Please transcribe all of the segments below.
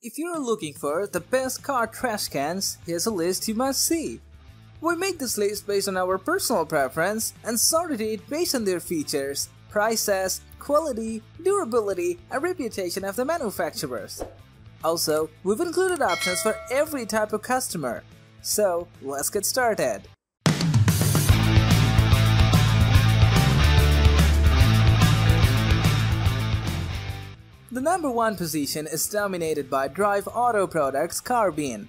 If you're looking for the best car trash cans, here's a list you must see. We made this list based on our personal preference and sorted it based on their features, prices, quality, durability, and reputation of the manufacturers. Also, we've included options for every type of customer. So, let's get started. The number one position is dominated by Drive Auto Products Car Bin.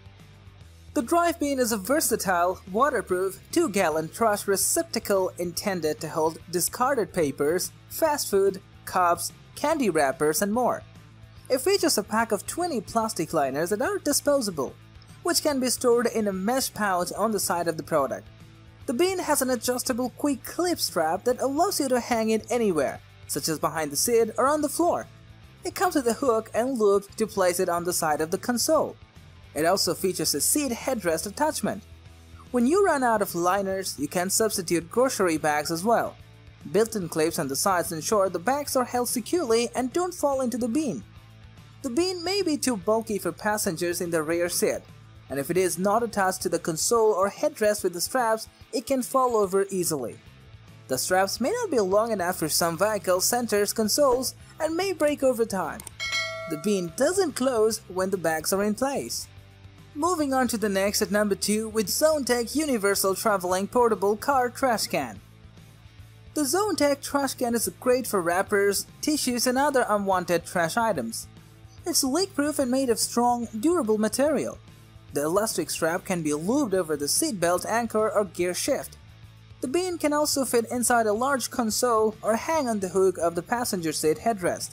The Drive Bin is a versatile, waterproof, 2-gallon trash receptacle intended to hold discarded papers, fast food, cups, candy wrappers, and more. It features a pack of 20 plastic liners that are disposable, which can be stored in a mesh pouch on the side of the product. The bean has an adjustable quick clip strap that allows you to hang it anywhere, such as behind the seat or on the floor. It comes with a hook and loop to place it on the side of the console. It also features a seat headrest attachment. When you run out of liners, you can substitute grocery bags as well. Built-in clips on the sides ensure the bags are held securely and don't fall into the bean. The bean may be too bulky for passengers in the rear seat, and if it is not attached to the console or headrest with the straps, it can fall over easily. The straps may not be long enough for some vehicle centers consoles and may break over time. The bin doesn't close when the bags are in place. Moving on to the next at number 2 with ZoneTech Universal Traveling Portable Car Trash Can. The ZoneTech trash can is great for wrappers, tissues and other unwanted trash items. It's leak-proof and made of strong, durable material. The elastic strap can be looped over the seatbelt anchor or gear shift. The bean can also fit inside a large console or hang on the hook of the passenger seat headrest.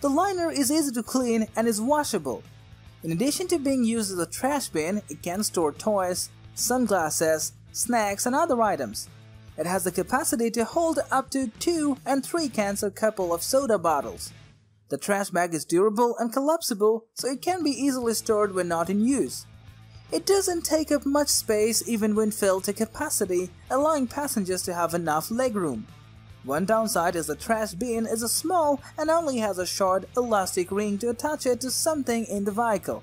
The liner is easy to clean and is washable. In addition to being used as a trash bin, it can store toys, sunglasses, snacks, and other items. It has the capacity to hold up to 2 and 3 cans or a couple of soda bottles. The trash bag is durable and collapsible, so it can be easily stored when not in use. It doesn't take up much space even when filled to capacity, allowing passengers to have enough legroom. One downside is the trash bin is small and only has a short, elastic ring to attach it to something in the vehicle.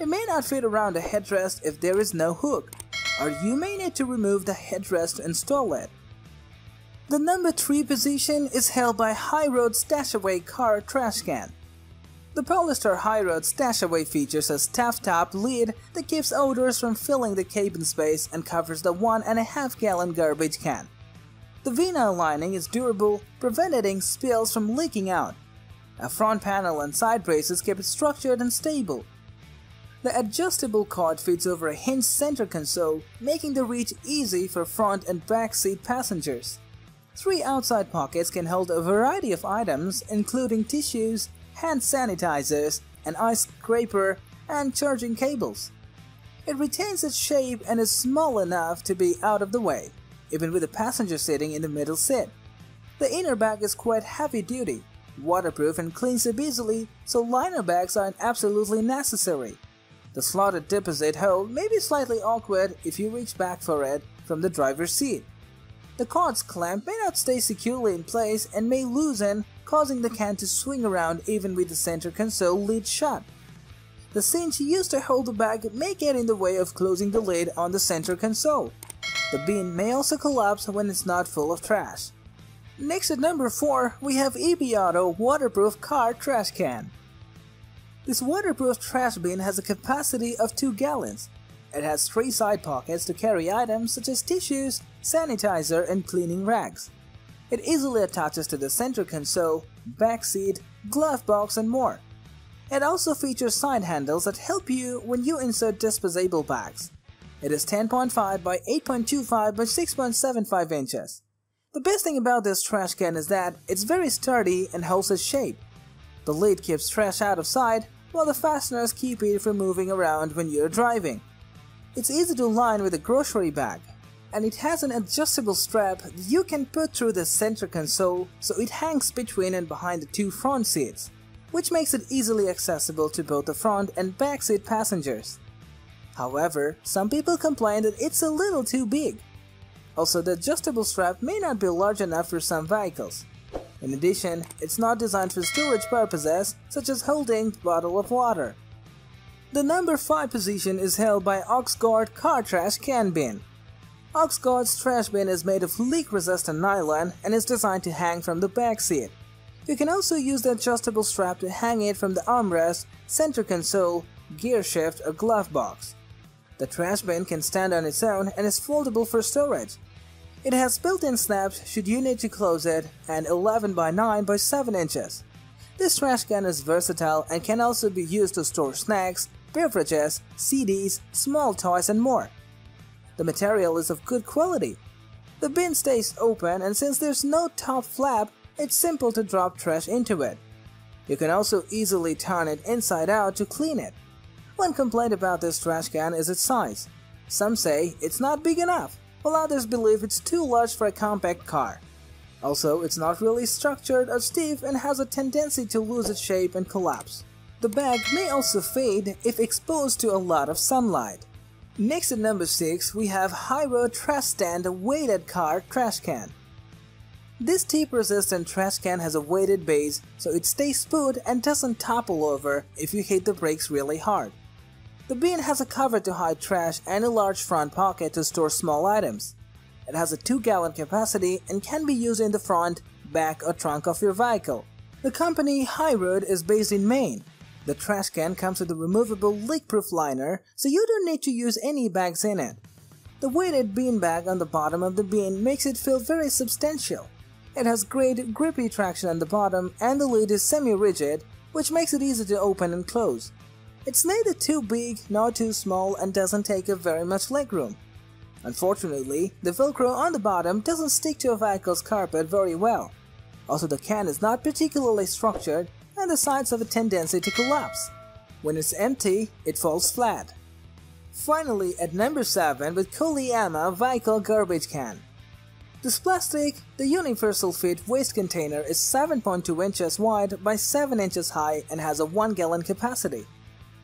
It may not fit around the headrest if there is no hook, or you may need to remove the headrest to install it. The number 3 position is held by High Road Stashaway Car Trash Can. The Polestar High Road Stashaway features a staff-top lid that keeps odors from filling the cabin space and covers the 1.5 gallon garbage can. The vinyl lining is durable, preventing spills from leaking out. A front panel and side braces keep it structured and stable. The adjustable cord fits over a hinged center console, making the reach easy for front and back seat passengers. Three outside pockets can hold a variety of items, including tissues, hand sanitizers, an ice scraper, and charging cables. It retains its shape and is small enough to be out of the way, even with a passenger sitting in the middle seat. The inner bag is quite heavy duty, waterproof and cleans up easily, so liner bags aren't absolutely necessary. The slotted deposit hole may be slightly awkward if you reach back for it from the driver's seat. The cord's clamp may not stay securely in place and may loosen causing the can to swing around even with the center console lid shut. The cinch used to hold the bag may get in the way of closing the lid on the center console. The bin may also collapse when it's not full of trash. Next at number 4, we have EPAuto Waterproof Car Trash Can. This waterproof trash bin has a capacity of 2 gallons. It has 3 side pockets to carry items such as tissues, sanitizer, and cleaning rags. It easily attaches to the center console, back seat, glove box and more. It also features side handles that help you when you insert disposable bags. It is 10.5 by 8.25 by 6.75 inches. The best thing about this trash can is that it's very sturdy and holds its shape. The lid keeps trash out of sight, while the fasteners keep it from moving around when you're driving. It's easy to line with a grocery bag, and it has an adjustable strap you can put through the center console so it hangs between and behind the two front seats, which makes it easily accessible to both the front and back seat passengers. However, some people complain that it's a little too big. Also, the adjustable strap may not be large enough for some vehicles. In addition, it's not designed for storage purposes such as holding bottle of water. The number 5 position is held by OxGord Car Trash Can Bin. OxGord's trash bin is made of leak-resistant nylon and is designed to hang from the back seat. You can also use the adjustable strap to hang it from the armrest, center console, gear shift or glove box. The trash bin can stand on its own and is foldable for storage. It has built-in snaps should you need to close it and 11 by 9 by 7 inches. This trash can is versatile and can also be used to store snacks, beverages, CDs, small toys and more. The material is of good quality. The bin stays open and since there's no top flap, it's simple to drop trash into it. You can also easily turn it inside out to clean it. One complaint about this trash can is its size. Some say it's not big enough, while others believe it's too large for a compact car. Also, it's not really structured or stiff and has a tendency to lose its shape and collapse. The bag may also fade if exposed to a lot of sunlight. Next at number 6, we have High Road Trash Stand Weighted Car Trash Can. This teep-resistant trash can has a weighted base so it stays put and doesn't topple over if you hit the brakes really hard. The bin has a cover to hide trash and a large front pocket to store small items. It has a 2 gallon capacity and can be used in the front, back or trunk of your vehicle. The company High Road is based in Maine the trash can comes with a removable leak-proof liner, so you don't need to use any bags in it. The weighted bean bag on the bottom of the bin makes it feel very substantial. It has great grippy traction on the bottom and the lid is semi-rigid, which makes it easy to open and close. It's neither too big nor too small and doesn't take up very much legroom. Unfortunately, the velcro on the bottom doesn't stick to a vehicle's carpet very well. Also the can is not particularly structured and the sides have a tendency to collapse. When it's empty, it falls flat. Finally, at number 7 with Coli Ama Vehicle Garbage Can. This plastic, the universal fit waste container is 7.2 inches wide by 7 inches high and has a 1 gallon capacity.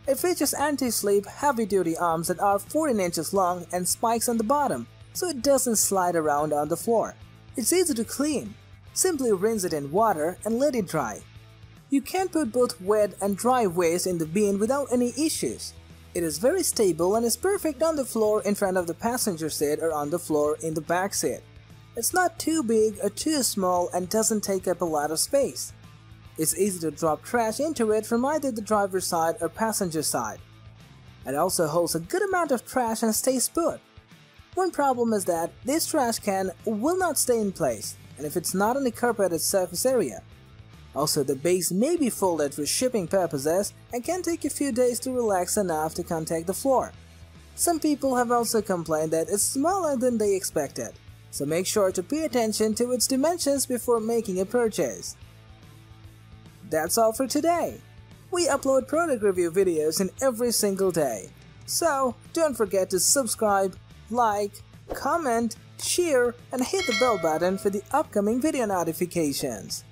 It features anti-slip heavy-duty arms that are 14 inches long and spikes on the bottom, so it doesn't slide around on the floor. It's easy to clean. Simply rinse it in water and let it dry. You can put both wet and dry waste in the bin without any issues. It is very stable and is perfect on the floor in front of the passenger seat or on the floor in the back seat. It's not too big or too small and doesn't take up a lot of space. It's easy to drop trash into it from either the driver's side or passenger side. It also holds a good amount of trash and stays put. One problem is that this trash can will not stay in place, and if it's not on a carpeted surface area, also, the base may be folded for shipping purposes and can take a few days to relax enough to contact the floor. Some people have also complained that it's smaller than they expected, so make sure to pay attention to its dimensions before making a purchase. That's all for today. We upload product review videos in every single day, so don't forget to subscribe, like, comment, share, and hit the bell button for the upcoming video notifications.